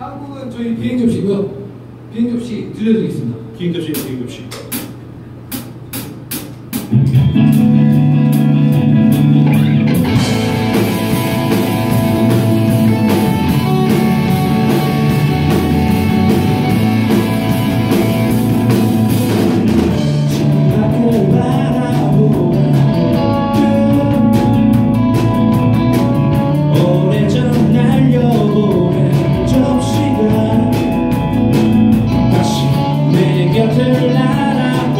한국은 저희 비행 접시고요. 비행 접시 들려드리겠습니다. 비행 접시, 비행 접시.